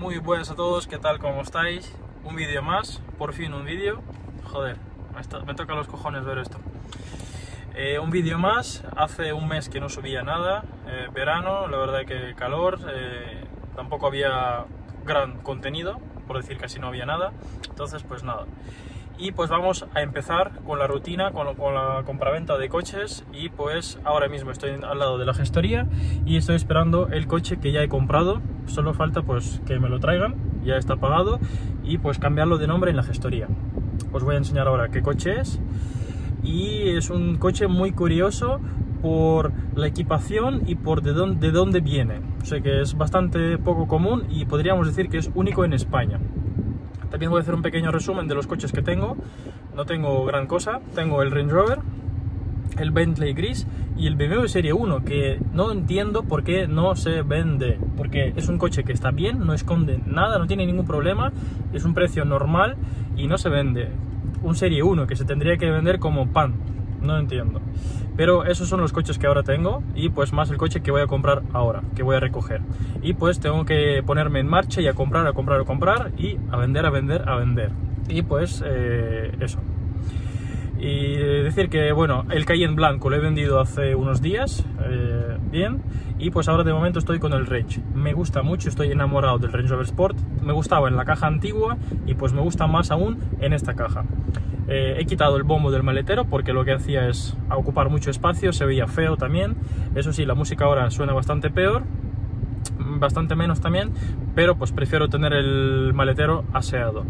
Muy buenas a todos, ¿qué tal? ¿Cómo estáis? Un vídeo más, por fin un vídeo. Joder, me, toca los cojones ver esto. Eh, un vídeo más, hace un mes que no subía nada, eh, verano, la verdad que calor, eh, tampoco había gran contenido, por decir casi no había nada, entonces pues nada. Y pues vamos a empezar con la rutina, con, con la compraventa de coches y pues ahora mismo estoy al lado de la gestoría y estoy esperando el coche que ya he comprado, solo falta pues que me lo traigan, ya está pagado y pues cambiarlo de nombre en la gestoría. Os voy a enseñar ahora qué coche es y es un coche muy curioso por la equipación y por de dónde, de dónde viene. O sea que es bastante poco común y podríamos decir que es único en España. También voy a hacer un pequeño resumen de los coches que tengo. No tengo gran cosa. Tengo el Range Rover, el Bentley gris y el BMW Serie 1, que no entiendo por qué no se vende. Porque es un coche que está bien, no esconde nada, no tiene ningún problema, es un precio normal y no se vende. Un Serie 1 que se tendría que vender como pan. No entiendo. Pero esos son los coches que ahora tengo y pues más el coche que voy a comprar ahora, que voy a recoger. Y pues tengo que ponerme en marcha y a comprar, a comprar, a comprar y a vender, a vender, a vender. Y pues eh, eso. Y decir que, bueno, el Cayenne blanco lo he vendido hace unos días, eh, bien, y pues ahora de momento estoy con el Range. Me gusta mucho, estoy enamorado del Range Rover Sport. Me gustaba en la caja antigua y pues me gusta más aún en esta caja. Eh, he quitado el bombo del maletero porque lo que hacía es ocupar mucho espacio, se veía feo también. Eso sí, la música ahora suena bastante peor, bastante menos también, pero pues prefiero tener el maletero aseado.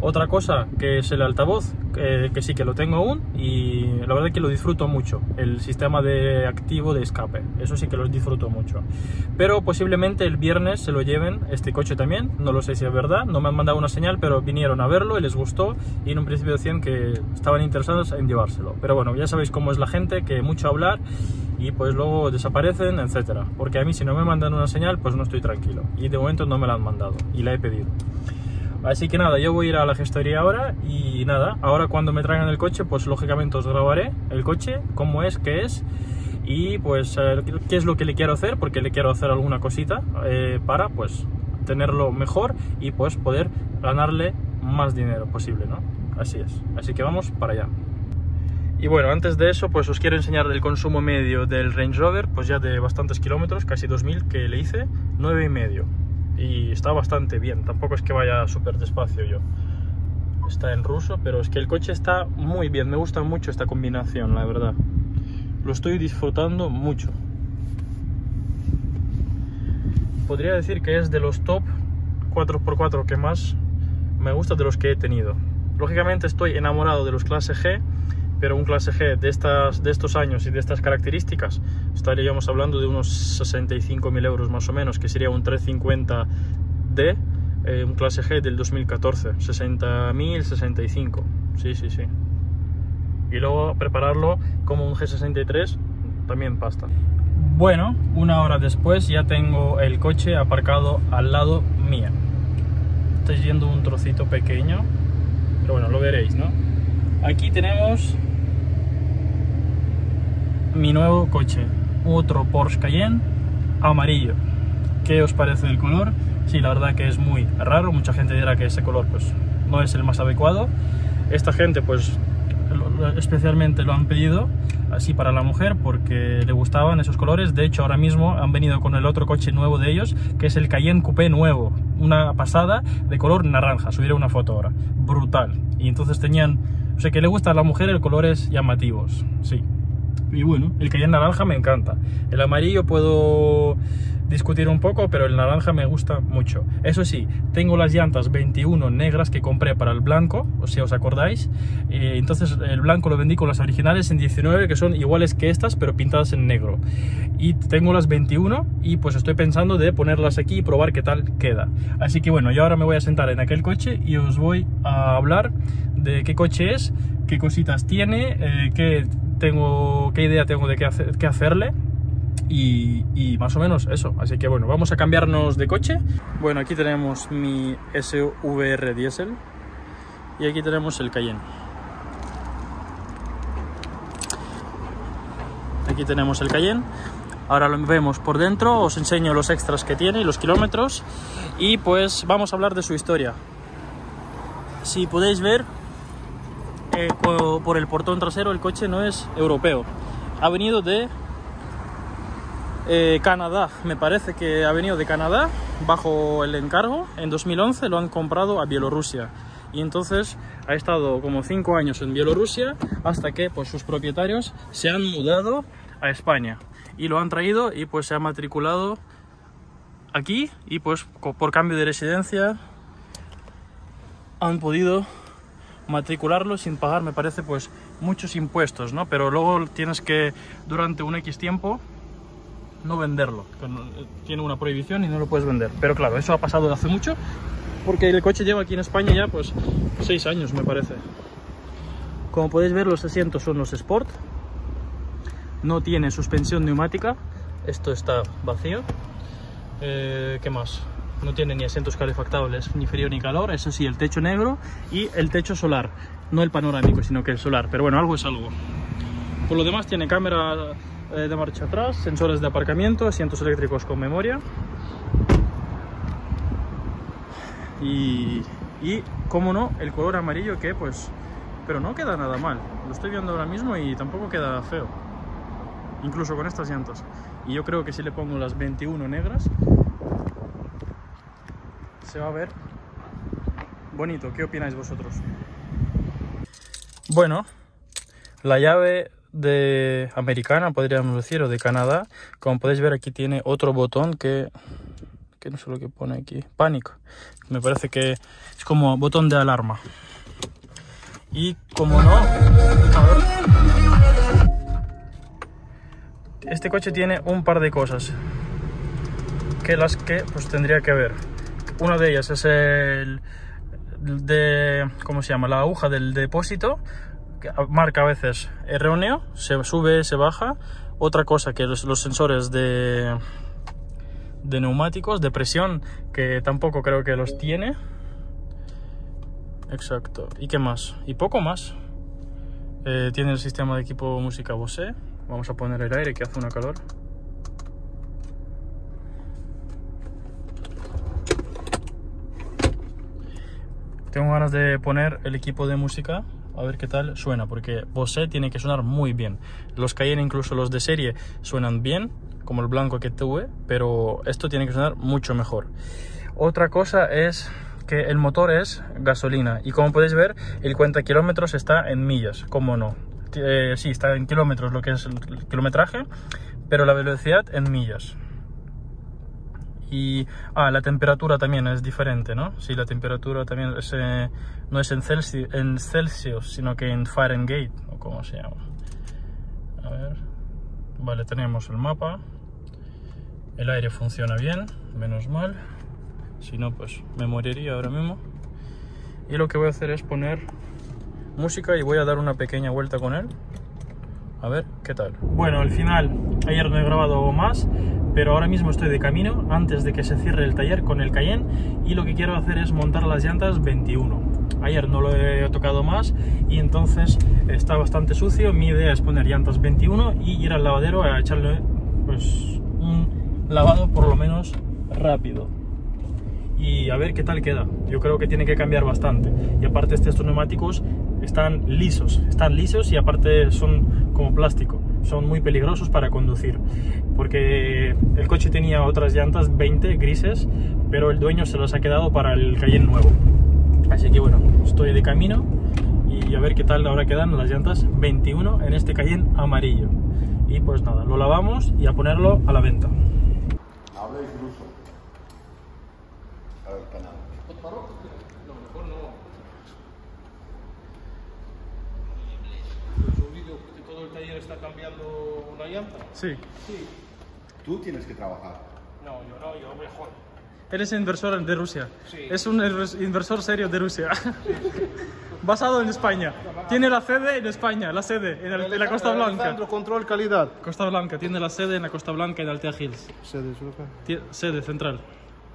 Otra cosa que es el altavoz, eh, que sí que lo tengo aún y la verdad que lo disfruto mucho, el sistema de activo de escape, eso sí que lo disfruto mucho. Pero posiblemente el viernes se lo lleven este coche también, no lo sé si es verdad, no me han mandado una señal, pero vinieron a verlo y les gustó y en un principio decían que estaban interesados en llevárselo. Pero bueno, ya sabéis cómo es la gente, que mucho hablar y pues luego desaparecen, etcétera. Porque a mí si no me mandan una señal, pues no estoy tranquilo. Y de momento no me la han mandado y la he pedido. Así que nada, yo voy a ir a la gestoría ahora y nada, ahora cuando me traigan el coche, pues lógicamente os grabaré el coche, cómo es, qué es y pues qué es lo que le quiero hacer, porque le quiero hacer alguna cosita eh, para pues tenerlo mejor y pues poder ganarle más dinero posible, ¿no? Así es. Así que vamos para allá. Y bueno, antes de eso, pues os quiero enseñar el consumo medio del Range Rover, pues ya de bastantes kilómetros, casi 2000 que le hice, 9,5. Y está bastante bien, tampoco es que vaya súper despacio yo. Está en ruso, pero es que el coche está muy bien, me gusta mucho esta combinación, la verdad. Lo estoy disfrutando mucho. Podría decir que es de los top 4x4 que más me gusta de los que he tenido. Lógicamente estoy enamorado de los clase G, pero un clase G de, estas, de estos años y de estas características estaríamos hablando de unos 65.000 euros más o menos, que sería un 350D, eh, un clase G del 2014, 60.000, 65, sí, sí, sí. Y luego prepararlo como un G63, también pasta. Bueno, una hora después ya tengo el coche aparcado al lado mía. Estáis viendo un trocito pequeño, pero bueno, lo veréis, ¿no? Aquí tenemos mi nuevo coche, otro Porsche Cayenne amarillo. ¿Qué os parece el color? Sí, la verdad que es muy raro, mucha gente dirá que ese color pues no es el más adecuado. Esta gente pues especialmente lo han pedido así para la mujer porque le gustaban esos colores. De hecho, ahora mismo han venido con el otro coche nuevo de ellos, que es el Cayenne Coupé nuevo, una pasada de color naranja. Subiré una foto ahora, brutal. Y entonces tenían, o sea que le gusta a la mujer el colores llamativos, sí. Y bueno, el Cayenne naranja me encanta. El amarillo puedo discutir un poco, pero el naranja me gusta mucho. Eso sí, tengo las llantas 21 negras que compré para el blanco, o si os acordáis. Entonces el blanco lo vendí con las originales en 19, que son iguales que estas, pero pintadas en negro. Y tengo las 21 y pues estoy pensando de ponerlas aquí y probar qué tal queda. Así que bueno, yo ahora me voy a sentar en aquel coche y os voy a hablar de qué coche es, qué cositas tiene, eh, qué, tengo, qué idea tengo de qué, hacer- qué hacerle y, y más o menos eso. Así que bueno, vamos a cambiarnos de coche. Bueno, aquí tenemos mi SVR Diesel y aquí tenemos el Cayenne. Aquí tenemos el Cayenne. Ahora lo vemos por dentro, os enseño los extras que tiene y los kilómetros y pues vamos a hablar de su historia. Si podéis ver, eh, por el portón trasero el coche no es europeo. Ha venido de eh, Canadá, me parece que ha venido de Canadá bajo el encargo. En 2011 lo han comprado a Bielorrusia y entonces ha estado como 5 años en Bielorrusia hasta que pues, sus propietarios se han mudado a España y lo han traído y pues se ha matriculado aquí y pues por cambio de residencia han podido matricularlo sin pagar me parece pues muchos impuestos no pero luego tienes que durante un x tiempo no venderlo. Tiene una prohibición y no lo puedes vender. Pero claro eso ha pasado hace mucho porque el coche lleva aquí en España ya pues 6 años me parece. Como podéis ver los asientos son los Sport. No tiene suspensión neumática. Esto está vacío. Eh, ¿qué más? No tiene ni asientos calefactables ni frío ni calor eso sí el techo negro y el techo solar no el panorámico sino que el solar pero bueno algo es algo por lo demás tiene cámara eh, de marcha atrás sensores de aparcamiento asientos eléctricos con memoria y, y como no, el color amarillo que pues... Pero no queda nada mal. Lo estoy viendo ahora mismo y tampoco queda feo. Incluso con estas llantas. Y yo creo que si le pongo las 21 negras, se va a ver bonito. ¿Qué opináis vosotros? Bueno, la llave de americana, podríamos decir, o de Canadá, como podéis ver aquí tiene otro botón que que no sé lo que pone aquí, pánico. Me parece que es como botón de alarma. Y como no, este coche tiene un par de cosas que las que pues tendría que ver. Una de ellas es el de, ¿cómo se llama? La aguja del depósito, que marca a veces erróneo, se sube, se baja. Otra cosa que los sensores de, de neumáticos, de presión, que tampoco creo que los tiene. Exacto. ¿Y qué más? Y poco más. Eh, tiene el sistema de equipo música Bose. Vamos a poner el aire que hace una calor. Tengo ganas de poner el equipo de música a ver qué tal suena, porque Bose tiene que sonar muy bien. Los Cayenne, incluso los de serie, suenan bien, como el blanco que tuve, pero esto tiene que sonar mucho mejor. Otra cosa es que el motor es gasolina y como podéis ver el cuenta kilómetros está en millas, como no. Eh, sí, está en kilómetros lo que es el kilometraje, pero la velocidad en millas. Y ah, la temperatura también es diferente, ¿no? Sí, la temperatura también es, eh, no es en Celsius, sino que en Fahrenheit, o como se llama. A ver. Vale, tenemos el mapa. El aire funciona bien, menos mal. Si no, pues me moriría ahora mismo. Y lo que voy a hacer es poner música y voy a dar una pequeña vuelta con él. A ver qué tal. Bueno, al final, ayer no he grabado más, pero ahora mismo estoy de camino antes de que se cierre el taller con el Cayenne y lo que quiero hacer es montar las llantas 21. Ayer no lo he tocado más y entonces está bastante sucio. Mi idea es poner llantas 21 y ir al lavadero a echarle pues un lavado por lo menos rápido y a ver qué tal queda. Yo creo que tiene que cambiar bastante. Y aparte estos neumáticos están lisos, están lisos y aparte son como plástico. Son muy peligrosos para conducir. Porque el coche tenía otras llantas 20 grises, pero el dueño se las ha quedado para el Cayenne nuevo. Así que bueno, estoy de camino y a ver qué tal ahora quedan las llantas 21 en este Cayenne amarillo. Y pues nada, lo lavamos y a ponerlo a la venta. Habláis ruso. A ver, canal. No, mejor no. un vídeo que todo el taller está cambiando una llanta? Sí. Sí. Tú tienes que trabajar. No, yo no, yo mejor. Eres inversor de Rusia. Sí. Es un inversor serio de Rusia. Basado en España. Tiene la sede en España, la sede en, el, en la Costa Blanca. control calidad. Costa Blanca, tiene la sede en la Costa Blanca en Altea Hills. Sede, Sede central.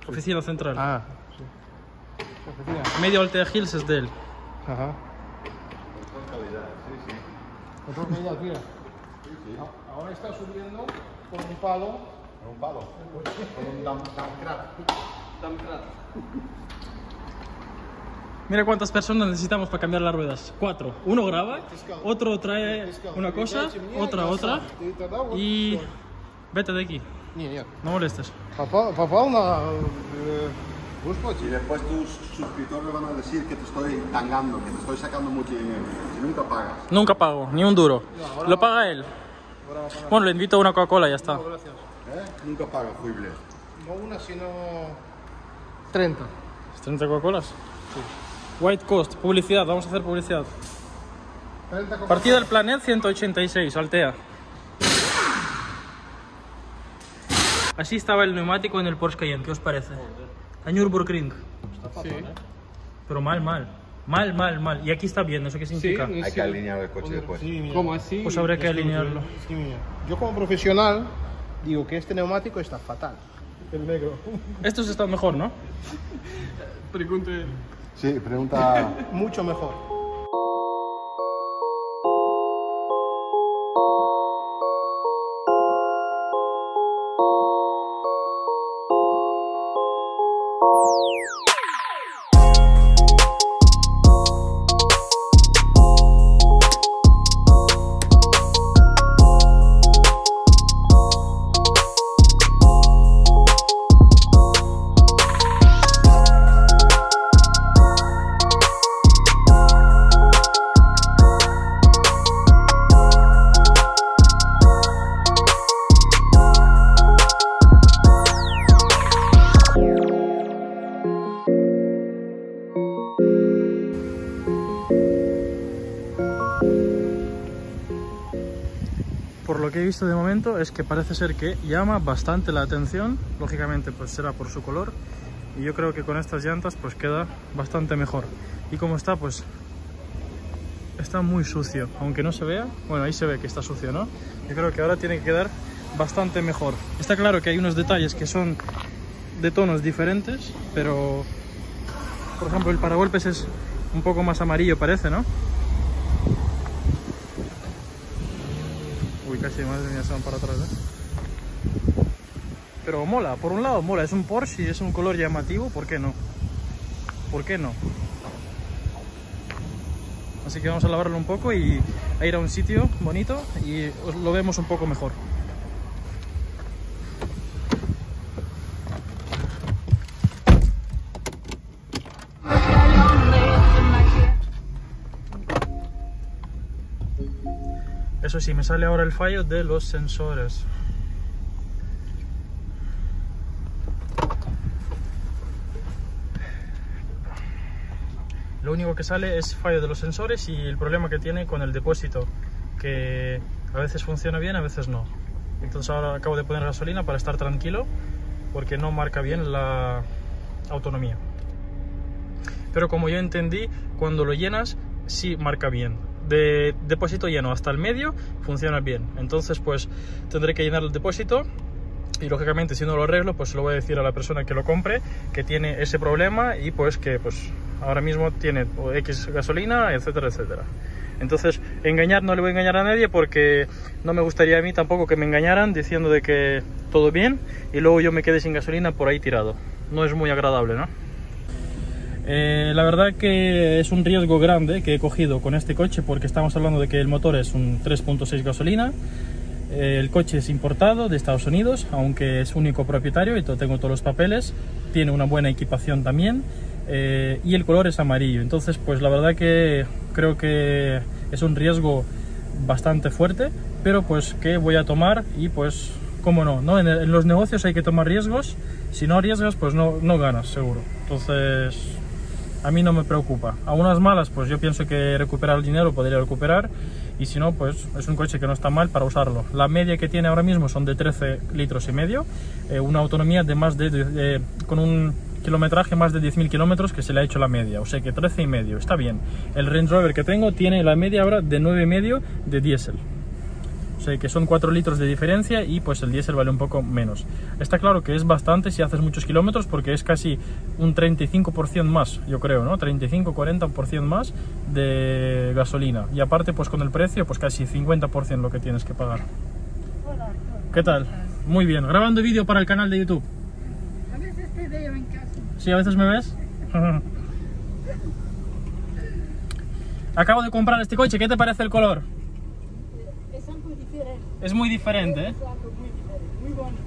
Oficina central. Ah, sí. Oficina. Medio Altea Hills es de él. Ajá. Control calidad, sí, sí. Control calidad, mira. Ahora está subiendo con un palo. Con un palo. Con un dump, dump Mira cuántas personas necesitamos para cambiar las ruedas. Cuatro. Uno graba, otro trae una cosa, otra, otra. Y vete de aquí. No molestes. Papá, una... Eh, y después tus suscriptores van a decir que te estoy tangando, que te estoy sacando mucho dinero. Si nunca pagas. Nunca pago, ni un duro. Lo paga él. Bueno, le invito a una Coca-Cola y ya está. No, gracias. ¿Eh? Nunca pagas, Juible. No una, sino... 30. 30 Coca-Colas. White Coast, publicidad, vamos a hacer publicidad. 30 Coca- Partida del Planet 186, Altea. Así estaba el neumático en el Porsche Cayenne, ¿qué os parece? A Nürburgring. Sí. Pero mal, mal. Mal, mal, mal. Y aquí está bien, ¿eso qué significa? Sí, Hay que alinear el coche después. ¿Cómo así? Pues habrá que alinearlo. Sí, mira. Yo como profesional digo que este neumático está fatal. El negro. Estos están mejor, ¿no? Pregunte. Sí, pregunta. Mucho mejor. Es que parece ser que llama bastante la atención. Lógicamente pues será por su color. Y yo creo que con estas llantas pues queda bastante mejor. Y como está pues está muy sucio. Aunque no se vea, bueno ahí se ve que está sucio, ¿no? Yo creo que ahora tiene que quedar bastante mejor. Está claro que hay unos detalles que son de tonos diferentes, pero por ejemplo el paragolpes es un poco más amarillo parece, ¿no? Casi, madre mía, se van para atrás, ¿eh? Pero mola, por un lado mola, es un Porsche y es un color llamativo, ¿por qué no? ¿Por qué no? Así que vamos a lavarlo un poco y a ir a un sitio bonito y lo vemos un poco mejor. Eso sí, me sale ahora el fallo de los sensores. Lo único que sale es fallo de los sensores y el problema que tiene con el depósito, que a veces funciona bien, a veces no. Entonces ahora acabo de poner gasolina para estar tranquilo, porque no marca bien la autonomía. Pero como yo entendí, cuando lo llenas, sí marca bien. De depósito lleno hasta el medio, funciona bien. Entonces, pues tendré que llenar el depósito y lógicamente si no lo arreglo pues se lo voy a decir a la persona que lo compre que tiene ese problema y pues que pues ahora mismo tiene X gasolina etcétera etcétera entonces engañar no le voy a engañar a nadie porque no me gustaría a mí tampoco que me engañaran diciendo de que todo bien y luego yo me quede sin gasolina por ahí tirado no es muy agradable ¿no? Eh, la verdad que es un riesgo grande que he cogido con este coche porque estamos hablando de que el motor es un 3.6 gasolina eh, el coche es importado de Estados Unidos, aunque es único propietario y tengo todos los papeles. Tiene una buena equipación también eh, y el color es amarillo. Entonces, pues la verdad que creo que es un riesgo bastante fuerte, pero pues que voy a tomar y pues, cómo no, ¿no? En, en los negocios hay que tomar riesgos. Si no arriesgas, pues no, no ganas, seguro. Entonces, a mí no me preocupa. A unas malas, pues yo pienso que recuperar el dinero podría recuperar y si no, pues es un coche que no está mal para usarlo. La media que tiene ahora mismo son de 13 litros y medio, eh, una autonomía de más de, de- eh, con un kilometraje más de 10.000 kilómetros que se le ha hecho la media, o sea que 13 y medio, está bien. El Range Rover que tengo tiene la media ahora de 9 y medio de diésel. O sea que son 4 litros de diferencia y pues el diésel vale un poco menos. Está claro que es bastante si haces muchos kilómetros porque es casi un 35% más, yo creo, ¿no? 35-40% más de gasolina. Y aparte pues con el precio pues casi 50% lo que tienes que pagar. ¿Qué tal? Muy bien. Grabando vídeo para el canal de YouTube. A veces te veo en casa. Sí, a veces me ves. Acabo de comprar este coche. ¿Qué te parece el color? Es muy diferente, ¿eh?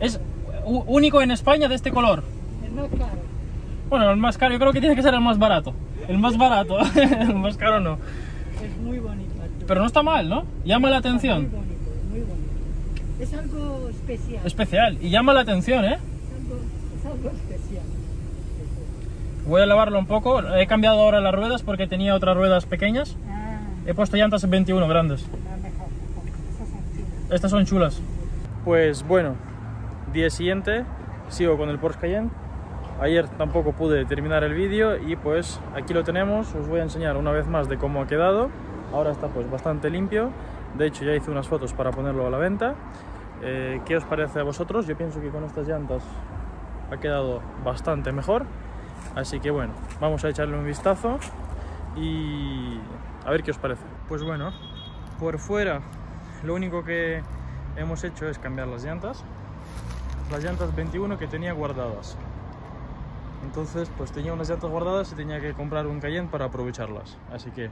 Es único en España de este color. Es más caro. Bueno, el más caro, yo creo que tiene que ser el más barato. El más barato, el más caro no. Es muy bonito. Pero no está mal, ¿no? Llama la Muy atención. bonito, muy bonito. Es algo especial. Especial. Y llama la atención, ¿eh? Es algo, es algo especial. Voy a lavarlo un poco. He cambiado ahora las ruedas porque tenía otras ruedas pequeñas. Ah, He puesto llantas 21 grandes. la mejor, mejor. Esas son chulas. Estas son chulas. Pues bueno, día siguiente sigo con el Porsche Cayenne. Ayer tampoco pude terminar el vídeo y pues aquí lo tenemos. Os voy a enseñar una vez más de cómo ha quedado. Ahora está pues bastante limpio. De hecho ya hice unas fotos para ponerlo a la venta. Eh, ¿Qué os parece a vosotros? Yo pienso que con estas llantas ha quedado bastante mejor. Así que bueno, vamos a echarle un vistazo y a ver qué os parece. Pues bueno, por fuera lo único que hemos hecho es cambiar las llantas. Las llantas 21 que tenía guardadas. Entonces, pues tenía unas llantas guardadas y tenía que comprar un Cayenne para aprovecharlas. Así que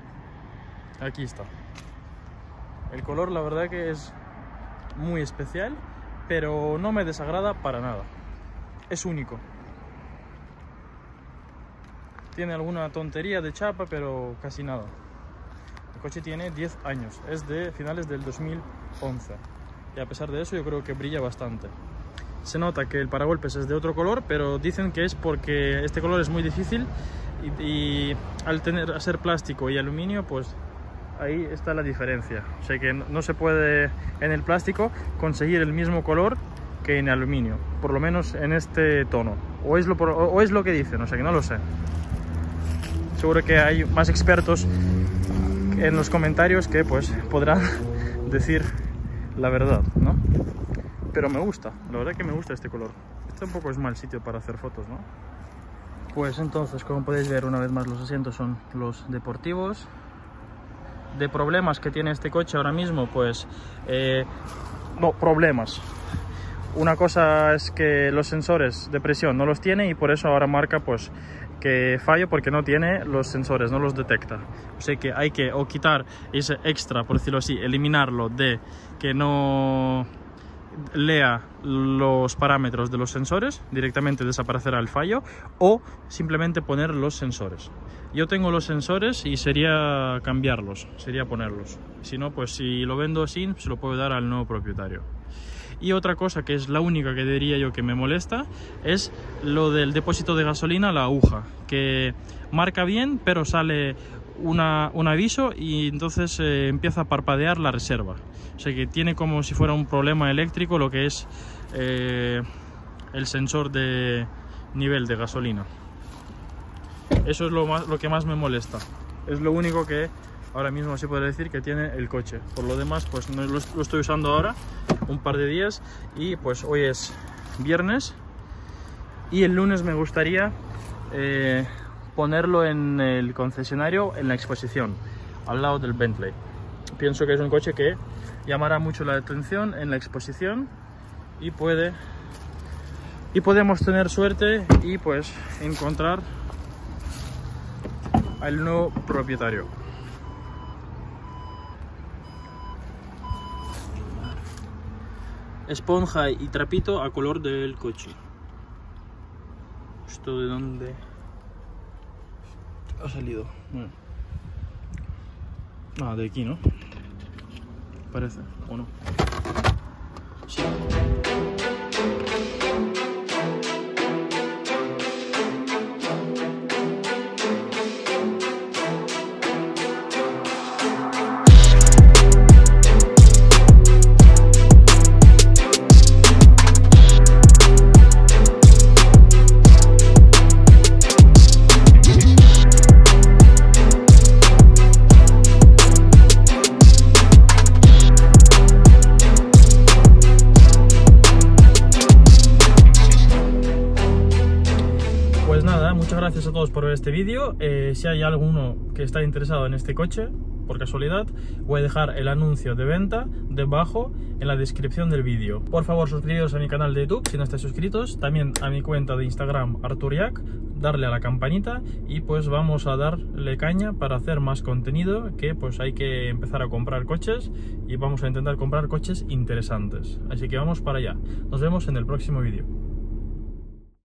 aquí está. El color, la verdad que es muy especial, pero no me desagrada para nada. Es único. Tiene alguna tontería de chapa, pero casi nada. El coche tiene 10 años, es de finales del 2011. Y a pesar de eso, yo creo que brilla bastante. Se nota que el paragolpes es de otro color, pero dicen que es porque este color es muy difícil y, al tener a ser plástico y aluminio, pues ahí está la diferencia. O sea que no- se puede en el plástico conseguir el mismo color que en aluminio, por lo menos en este tono. O es lo, o es lo que dicen, o sea que no lo sé. Seguro que hay más expertos en los comentarios que pues podrán decir la verdad, ¿no? Pero me gusta, la verdad que me gusta este color. Este tampoco es mal sitio para hacer fotos, ¿no? Pues entonces, como podéis ver, una vez más los asientos son los deportivos. De problemas que tiene este coche ahora mismo, pues... eh, no, problemas. Una cosa es que los sensores de presión no los tiene y por eso ahora marca pues que fallo porque no tiene los sensores, no los detecta. O sea que hay que o quitar ese extra, por decirlo así, eliminarlo de que no lea los parámetros de los sensores, directamente desaparecerá el fallo, o simplemente poner los sensores. Yo tengo los sensores y sería cambiarlos, sería ponerlos. Si no, pues si lo vendo sin, se lo puedo dar al nuevo propietario. Y otra cosa que es la única que diría yo que me molesta es lo del depósito de gasolina, la aguja, que marca bien, pero sale una- un aviso y entonces eh, empieza a parpadear la reserva. O sea que tiene como si fuera un problema eléctrico lo que es eh, el sensor de nivel de gasolina. Eso es lo, más, lo que más me molesta. Es lo único que ahora mismo se puede decir que tiene el coche. Por lo demás, pues no lo, lo estoy usando ahora un par de días y pues hoy es viernes y el lunes me gustaría eh, ponerlo en el concesionario en la exposición al lado del Bentley. Pienso que es un coche que llamará mucho la atención en la exposición y puede y podemos tener suerte y pues encontrar al nuevo propietario. Esponja y trapito a color del coche. ¿Esto de dónde ha salido? Bueno. Ah, de aquí, ¿no? Parece, ¿o no? Sí. Gracias a todos por ver este vídeo. Eh, si hay alguno que está interesado en este coche, por casualidad, voy a dejar el anuncio de venta debajo en la descripción del vídeo. Por favor, suscribiros a mi canal de YouTube si no estáis suscritos, también a mi cuenta de Instagram Arturiac, darle a la campanita y pues vamos a darle caña para hacer más contenido que pues hay que empezar a comprar coches y vamos a intentar comprar coches interesantes. Así que vamos para allá. Nos vemos en el próximo vídeo.